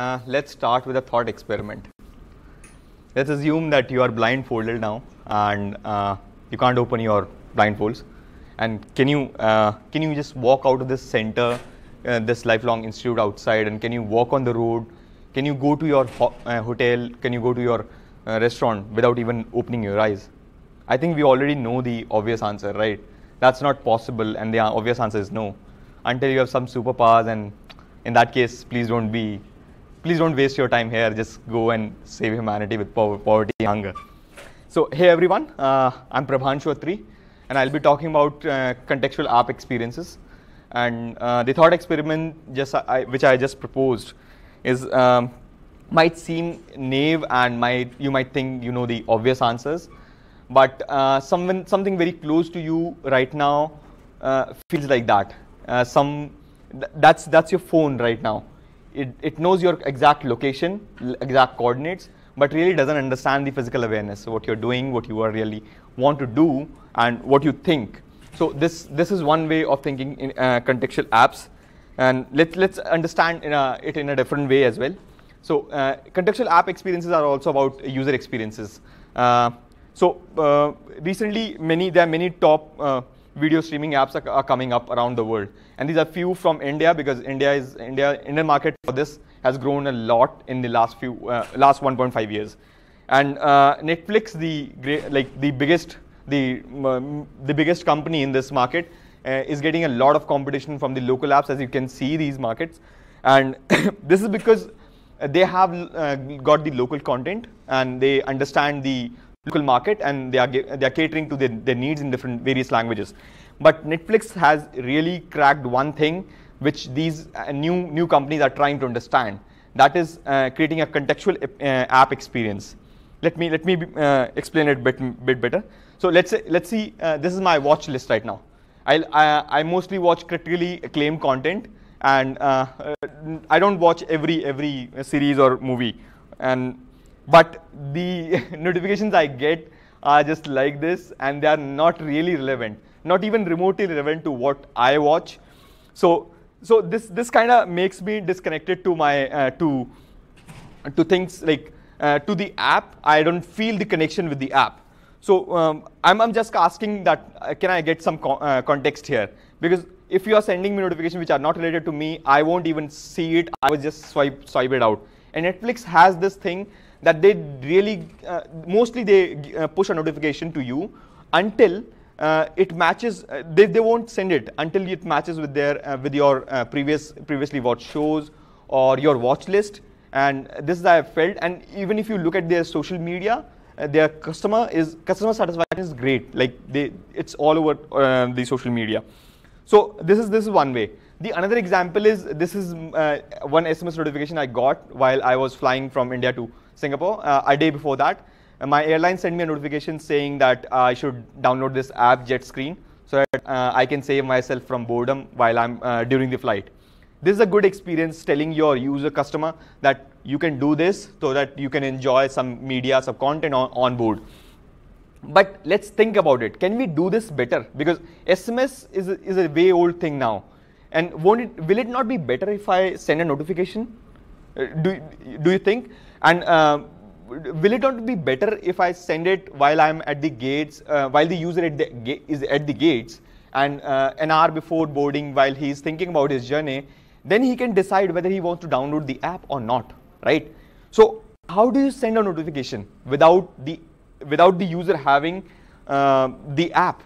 Uh, let's start with a thought experiment. Let's assume that you are blindfolded now and uh, you can't open your blindfolds. And can you uh, can you just walk out of this center, uh, this lifelong institute outside, and can you walk on the road? Can you go to your ho- uh, hotel? Can you go to your uh, restaurant without even opening your eyes? I think we already know the obvious answer, right? That's not possible, and the obvious answer is no. Until you have some superpowers, and in that case, please don't be, please don't waste your time here. Just go and save humanity with poverty and hunger. So, hey everyone, uh, I'm Prabhanshu Attri, and I'll be talking about uh, contextual app experiences. And uh, the thought experiment, just I, which I just proposed, is um, might seem naive, and might you might think you know the obvious answers, but uh, someone something very close to you right now uh, feels like that. Uh, some th- that's that's your phone right now. It it knows your exact location, exact coordinates, but really doesn't understand the physical awareness. So what you're doing, what you are really want to do, and what you think. So this this is one way of thinking in uh, contextual apps, and let's let's understand in a, it in a different way as well. So uh, contextual app experiences are also about user experiences. Uh, so uh, recently, many there are many top uh, video streaming apps are, are, coming up around the world, and these are few from India because India is India Indian market for this has grown a lot in the last few uh, last 1.5 years, and uh, Netflix, the like the biggest the the biggest company in this market, uh, is getting a lot of competition from the local apps, as you can see these markets, and this is because they have uh, got the local content and they understand the local market and they are they are catering to their, their needs in different various languages. But netflix has really cracked one thing which these uh, new new companies are trying to understand. That is uh, creating a contextual uh, app experience. Let me let me uh, explain it a bit, bit better. So let's say let's see uh, this is my watch list right now. I'll, I, I mostly watch critically acclaimed content and uh, I don't watch every every series or movie, and but the notifications I get are just like this, and they are not really relevant, not even remotely relevant to what I watch. So so this this kind of makes me disconnected to my uh, to to things like uh, to the app. I don't feel the connection with the app. So um, I'm, I'm just asking that uh, can I get some co uh, context here because if you are sending me notifications which are not related to me, I won't even see it. I will just swipe swipe it out. And Netflix has this thing that they really uh, mostly they uh, push a notification to you until uh, it matches. Uh, they, they won't send it until it matches with their uh, with your uh, previous previously watched shows or your watch list. And this is I have felt. And even if you look at their social media, their customer is customer satisfaction is great. Like they, it's all over the social media. So this is this is one way. The another example is this is uh, one SMS notification I got while I was flying from India to Singapore uh, a day before that. Uh, my airline sent me a notification saying that I should download this app Jet Screen, so that I can save myself from boredom while I'm during the flight. This is a good experience telling your user customer that you can do this so that you can enjoy some media, some content on, on board. But let's think about it. Can we do this better? Because SMS is a, is a way old thing now. And won't it, will it not be better if I send a notification? Uh, do, do you think? And uh, will it not be better if I send it while I'm at the gates, uh, while the user at the is at the gates, and uh, an hour before boarding, while he's thinking about his journey, then he can decide whether he wants to download the app or not, right? So how do you send a notification without the without the user having uh, the app.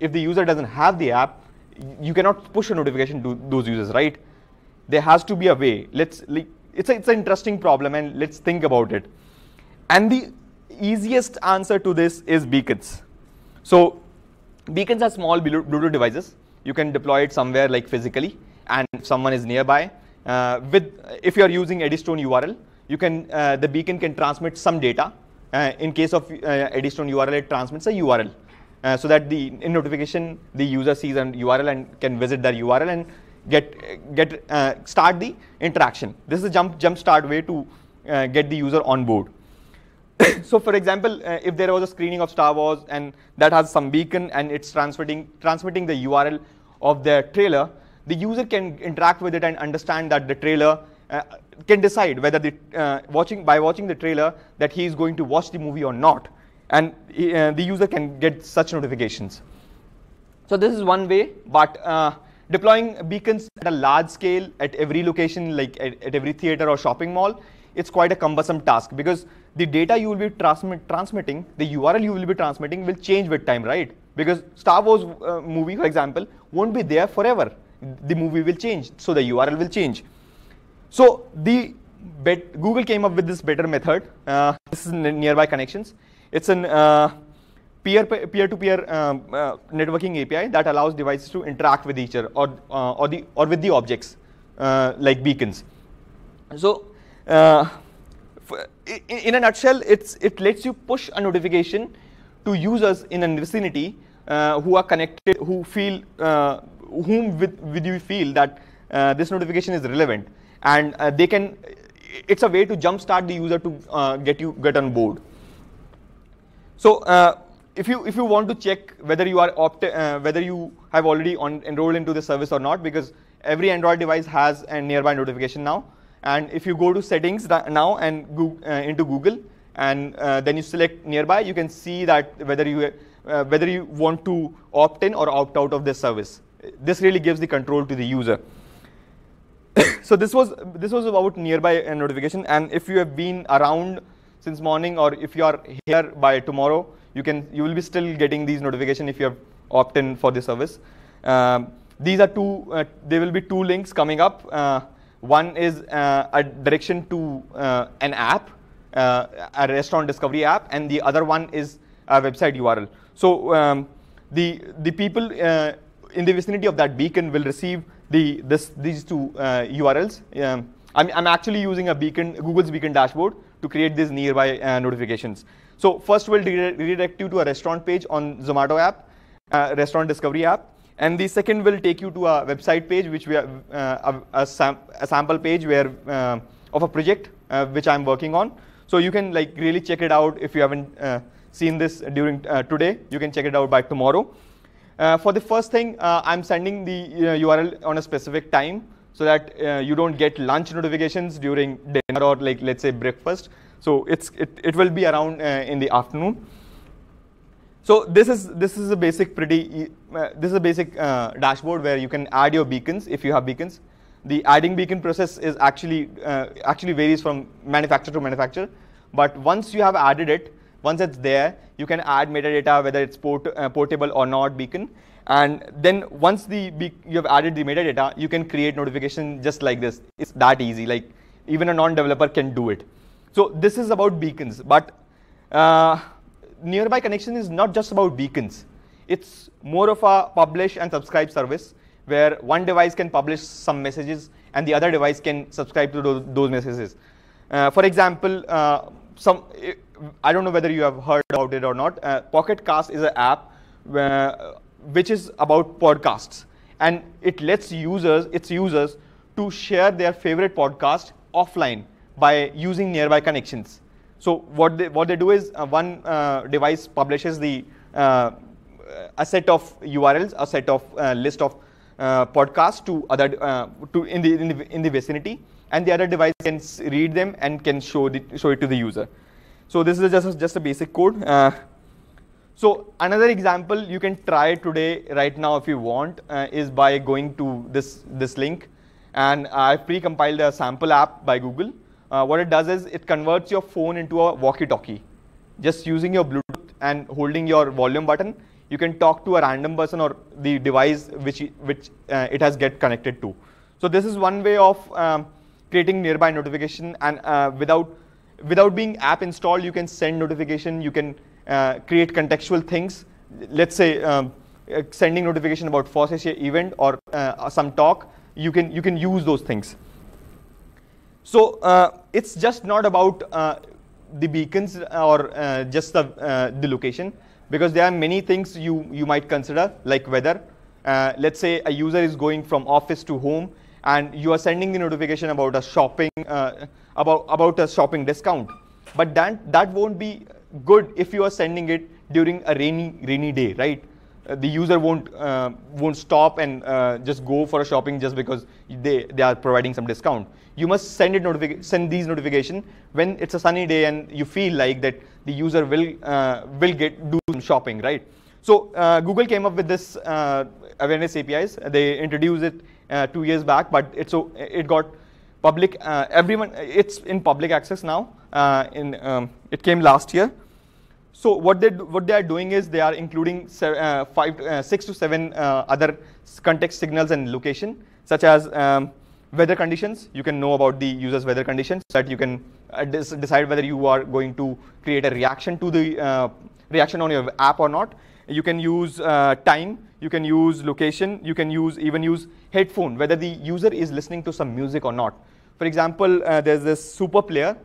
If the user doesn't have the app, you cannot push a notification to those users, right? There has to be a way. Let's like, it's a, it's an interesting problem, and let's think about it. And the easiest answer to this is beacons. So beacons are small Bluetooth devices. You can deploy it somewhere like physically, and if someone is nearby, uh, with if you are using Eddystone URL, you can uh, the beacon can transmit some data uh, in case of uh, Eddystone URL, it transmits a URL. Uh, so that the in notification the user sees an URL and can visit that URL and get get uh, start the interaction. This is a jump jump start way to uh, get the user on board. so for example, uh, if there was a screening of Star Wars and that has some beacon and it's transmitting transmitting the URL of the trailer, the user can interact with it and understand that the trailer can decide whether the uh, watching by watching the trailer that he is going to watch the movie or not, and uh, the user can get such notifications. So this is one way, but uh, deploying beacons at a large scale at every location, like at, at, every theater or shopping mall, it's quite a cumbersome task because the data you will be transmit, transmitting, the URL you will be transmitting will change with time, right? Because Star Wars uh, movie, for example, won't be there forever. The movie will change, so the URL will change. So the Google came up with this better method. Uh, this is nearby connections. It's an uh, peer, peer-to-peer um, uh, networking API that allows devices to interact with each other or, uh, or, the, or with the objects uh, like beacons. So uh, in, in, a nutshell, it's, it lets you push a notification to users in a vicinity who are connected, who feel, whom with, with you feel that this notification is relevant and uh, they can it's a way to jumpstart the user to uh, get you get on board so uh, if you if you want to check whether you are opt uh, whether you have already on, enrolled into the service or not because every android device has a nearby notification now. And if you go to settings now and uh, into google and uh, then you select nearby you can see that whether you whether you want to opt in or opt out of this service. This really gives the control to the user. So this was this was about nearby notification. And if you have been around since morning or if you are here by tomorrow you can you will be still getting these notification if you have opt in for the service um, these are two uh, there will be two links coming up uh, one is uh, a direction to uh, an app uh, a restaurant discovery app and the other one is a website url so um, the the people in the vicinity of that beacon will receive the this these two URLs. Um, I'm, I'm actually using a beacon Google's beacon dashboard to create these nearby notifications. So first we'll redirect you to a restaurant page on Zomato app, uh, restaurant discovery app. And the second will take you to a website page, which we have uh, a, a, sam a, sample page where uh, of a project uh, which I'm working on. So you can like really check it out if you haven't seen this during today. You can check it out by tomorrow. Uh, for the first thing, uh, I'm sending the URL uh, on a specific time so that uh, you don't get lunch notifications during dinner or like let's say breakfast. So it's it, it will be around uh, in the afternoon. So this is this is a basic pretty uh, this is a basic dashboard where you can add your beacons if you have beacons. The adding beacon process is actually actually varies from manufacturer to manufacturer, but once you have added it, once it's there, you can add metadata, whether it's port, uh, portable or not beacon. And then once the you have added the metadata, you can create notification just like this. It's that easy. Like even a non-developer can do it. So this is about beacons, but uh, nearby connection is not just about beacons. It's more of a publish and subscribe service where one device can publish some messages and the other device can subscribe to those, messages. Uh, for example, uh, some I don't know whether you have heard about it or not. Uh, Pocket Cast is an app where, which is about podcasts, and it lets users its users to share their favorite podcast offline by using nearby connections. So what they what they do is uh, one uh, device publishes the uh, a set of URLs, a set of uh, list of uh, podcasts to other to in the, in the in the vicinity, and the other device can read them and can show the, show it to the user. So this is just a, just a basic code. Uh, so another example you can try today right now if you want uh, is by going to this this link, and I've pre-compiled a sample app by Google. Uh, what it does is it converts your phone into a walkie-talkie. Just using your Bluetooth and holding your volume button, you can talk to a random person or the device which which uh, it has get connected to. So this is one way of um, creating nearby notification and uh, without without being app installed, you can send notification, you can uh, create contextual things. Let's say um, uh, sending notification about Asia event or uh, some talk, you can, you can use those things. So uh, it's just not about uh, the beacons or uh, just the, the location because there are many things you, you might consider like weather. let's say a user is going from office to home and you are sending the notification about a shopping uh, about about a shopping discount but that that won't be good if you are sending it during a rainy rainy day right uh, the user won't uh, won't stop and uh, just go for a shopping just because they, they are providing some discount. You must send it notific- send these notification when it's a sunny day and you feel like that the user will uh, will get do some shopping, right? So uh, Google came up with this uh, awareness APIs. They introduced it two years back, but it so it got public. everyone, it's in public access now. in um, it came last year. So what they what they are doing is they are including uh, five, uh, six to seven uh, other context signals and location, such as um, weather conditions. You can know about the user's weather conditions, so that you can uh, decide whether you are going to create a reaction to the uh, reaction on your app or not. You can use uh, time. You can use location. You can use even use headphone, whether the user is listening to some music or not. For example, there's this super player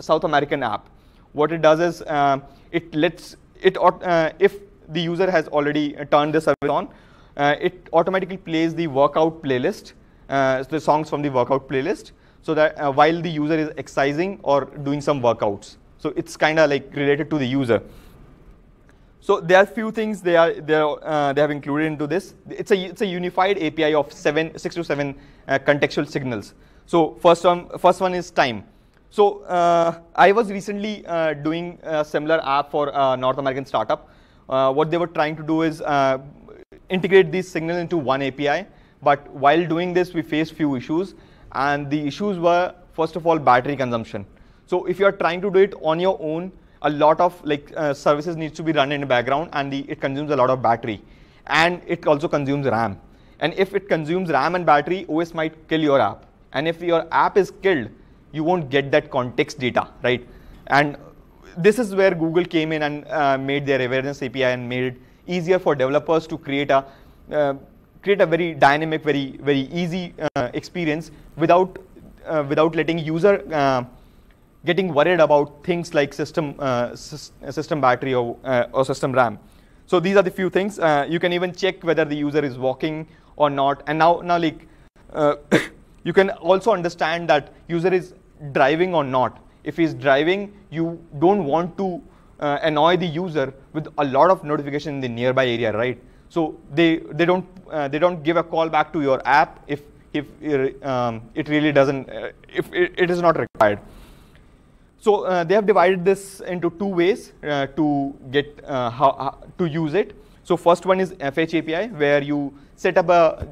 South American app. What it does is it lets it uh, if the user has already turned the service on, uh, it automatically plays the workout playlist, uh, the songs from the workout playlist, so that uh, while the user is exercising or doing some workouts. So it's kind of like related to the user. So there are few things they are they are, uh, they have included into this. It's a it's a unified API of seven six to seven uh, contextual signals. So first one first one is time. So uh, I was recently uh, doing a similar app for a North American startup. Uh, what they were trying to do is uh, integrate these signals into one API. But while doing this, we faced few issues. And the issues were, first of all, battery consumption. So if you're trying to do it on your own, a lot of like uh, services needs to be run in the background and the, it consumes a lot of battery. And it also consumes RAM. And if it consumes RAM and battery, OS might kill your app. And if your app is killed, you won't get that context data, right? And this is where Google came in and uh, made their awareness API and made it easier for developers to create a uh, create a very dynamic, very very easy uh, experience without uh, without letting user uh, getting worried about things like system uh, system battery or or system RAM. So these are the few things. you can even check whether the user is walking or not. And now now like you can also understand that user is driving or not. If he's driving, you don't want to uh, annoy the user with a lot of notification in the nearby area, right? So they they don't uh, they don't give a call back to your app if if um, it really doesn't uh, if it, it is not required. So uh, they have divided this into two ways uh, to get uh, how, how, to use it. So first one is FH API where you set up a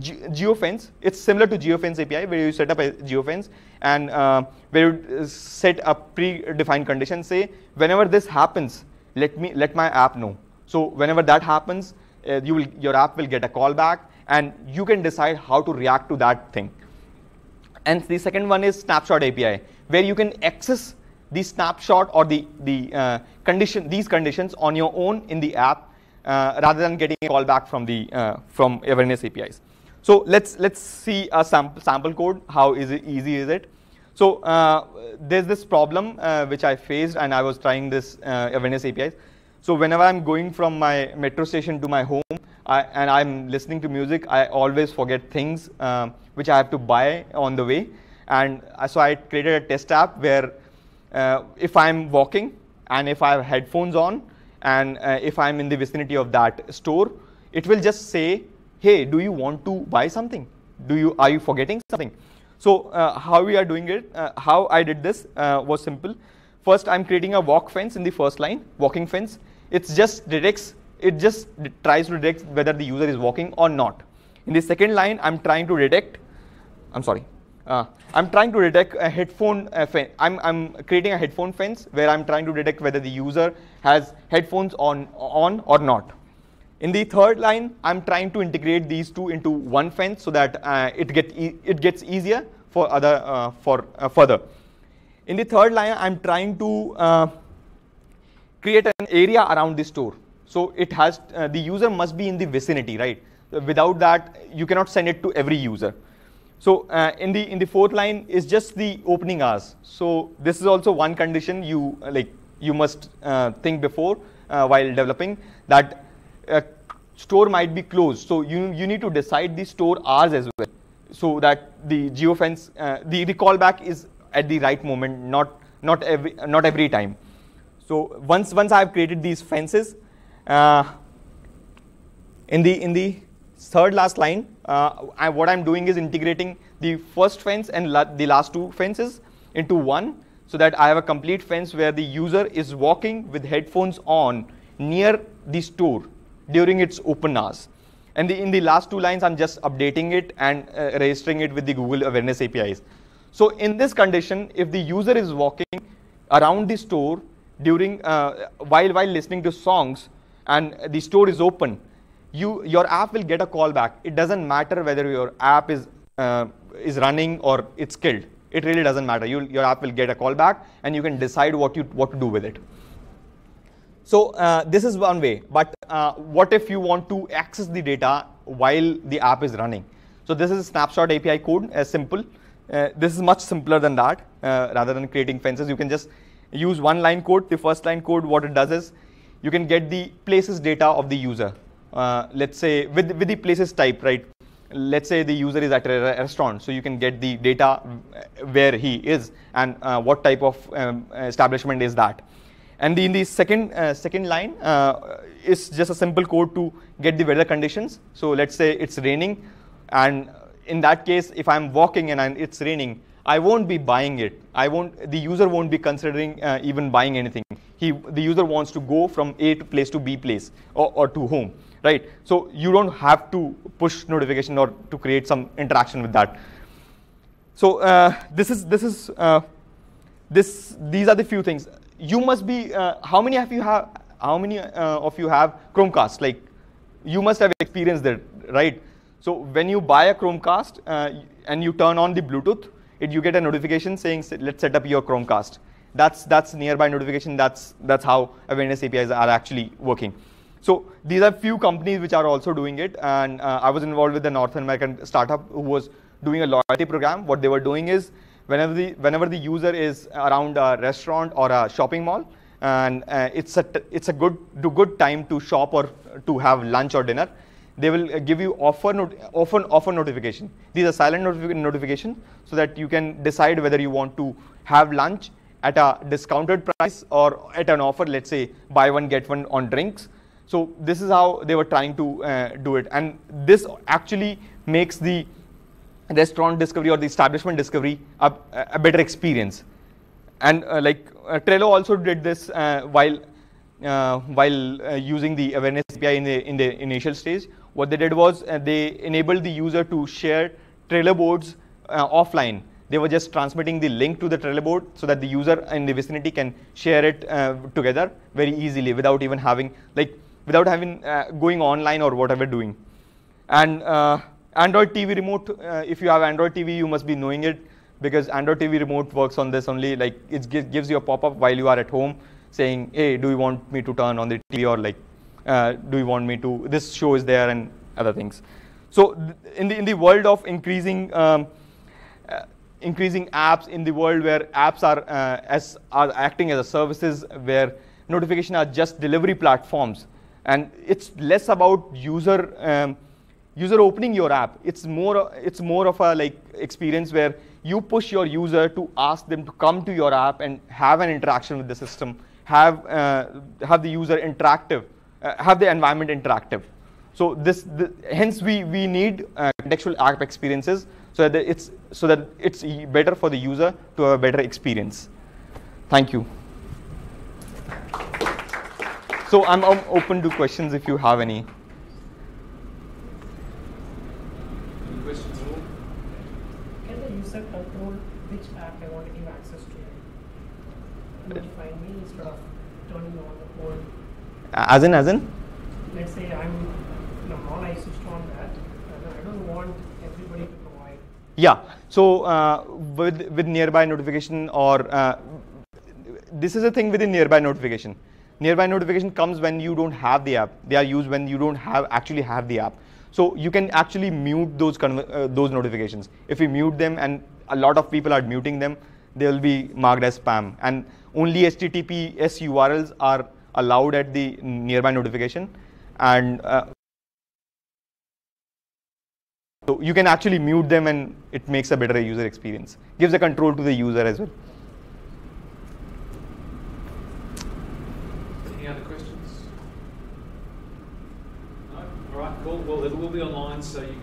geofence. It's similar to geofence API where you set up a geofence and uh, where you set a predefined condition. Say whenever this happens, let me let my app know. So whenever that happens, uh, you will your app will get a callback and you can decide how to react to that thing. And the second one is snapshot API where you can access the snapshot or the the uh, condition these conditions on your own in the app uh, rather than getting a callback from the uh, from awareness APIs. So let's let's see a sample sample code. How is it easy is it? So uh, there's this problem uh, which I faced, and I was trying this uh, APIs. So whenever I'm going from my metro station to my home, I, and I'm listening to music, I always forget things um, which I have to buy on the way. And uh, so I created a test app where uh, if I'm walking and if I have headphones on, and uh, if I'm in the vicinity of that store, it will just say hey, do you want to buy something? Do you, are you forgetting something? So uh, how we are doing it, uh, how I did this uh, was simple. First, I'm creating a walk fence in the first line, walking fence. It just detects, it just tries to detect whether the user is walking or not. In the second line, I'm trying to detect, I'm sorry, uh, I'm trying to detect a headphone uh, fence. I'm, I'm creating a headphone fence where I'm trying to detect whether the user has headphones on, on or not. In the third line, I'm trying to integrate these two into one fence so that uh, it, get e it gets easier for other uh, for uh, further. In the third line, I'm trying to uh, create an area around the store. So it has uh, the user must be in the vicinity, right? Without that, you cannot send it to every user. So uh, in the in the fourth line is just the opening hours. So this is also one condition you like you must think before while developing that store might be closed. So you, you need to decide the store hours as well so that the geofence, uh, the, the callback is at the right moment, not, not, every, not every time. So once, once I've created these fences, uh, in the in the third last line, uh, I, what I'm doing is integrating the first fence and la the last two fences into one so that I have a complete fence where the user is walking with headphones on near the store during its open hours. And the, in the last two lines, I'm just updating it and uh, registering it with the Google Awareness APIs. So in this condition, if the user is walking around the store during uh, while while listening to songs and the store is open, you your app will get a call back. It doesn't matter whether your app is uh, is running or it's killed. It really doesn't matter. You, your app will get a call back, and you can decide what you what to do with it. So uh, this is one way. But uh, what if you want to access the data while the app is running? So this is snapshot API code, as simple. Uh, this is much simpler than that. Uh, rather than creating fences, you can just use one line code. The first line code, what it does is, you can get the places data of the user. Uh, let's say with, with the places type, right? Let's say the user is at a restaurant, so you can get the data where he is and uh, what type of um, establishment is that. And the, in the second, uh, second line uh, is just a simple code to get the weather conditions. So let's say it's raining, and in that case, if I'm walking and it's raining, I won't be buying it. I won't. The user won't be considering uh, even buying anything. He, the user wants to go from A to place to B place or, or to home right? So you don't have to push notification or to create some interaction with that. So uh, this is this is uh, this these are the few things. You must be uh, how many of you have how many uh, of you have Chromecast? Like you must have experienced that, right? So when you buy a Chromecast uh, and you turn on the Bluetooth, it, you get a notification saying let's set up your Chromecast. That's that's nearby notification. That's that's how awareness APIs are actually working. So these are few companies which are also doing it. And uh, I was involved with the North American startup who was doing a loyalty program. What they were doing is whenever the, whenever the user is around a restaurant or a shopping mall, and uh, it's a it's a good good time to shop or to have lunch or dinner. They will give you offer not, offer offer notification. These are silent notific notification so that you can decide whether you want to have lunch at a discounted price or at an offer. Let's say buy one get one on drinks. So this is how they were trying to uh, do it. And this actually makes the restaurant discovery or the establishment discovery a, a better experience. And uh, like uh, Trello also did this uh, while uh, while uh, using the awareness API in the in the initial stage. What they did was they enabled the user to share Trello boards offline. They were just transmitting the link to the Trello board so that the user in the vicinity can share it together very easily without even having like without having uh, going online or whatever doing. And uh, Android TV remote, uh, if you have Android TV, you must be knowing it because Android TV remote works on this only. Like it gives you a pop-up while you are at home saying, "Hey, do you want me to turn on the TV?" or like, uh, "Do you want me to?" This show is there and other things. So in the in the world of increasing um, uh, increasing apps in the world where apps are uh, as are acting as a services where notification are just delivery platforms and it's less about user um, user opening your app. It's more it's more of a like experience where you push your user to ask them to come to your app and have an interaction with the system, have uh, have the user interactive, uh, have the environment interactive. So this, the, hence we we need uh, contextual app experiences so that it's so that it's better for the user to have a better experience. Thank you. So I'm open to questions if you have. Any questions? Can the user control which app I want to give access to? Notify me instead of turning on the code. As in, as in? Let's say I'm you know, I switched on that. I don't want everybody to provide. Yeah. So uh, with with nearby notification or uh, this is a thing within nearby notification Nearby notification comes when you don't have the app. They are used when you don't have actually have the app. So you can actually mute those uh, those notifications. If you mute them, and a lot of people are muting them, they will be marked as spam. And only HTTPS URLs are allowed at the nearby notification, and uh, so you can actually mute them, and it makes a better user experience. Gives a control to the user as well. Right. once uh, you